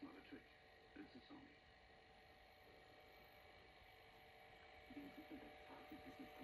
It's not a trick. It's a song. Music.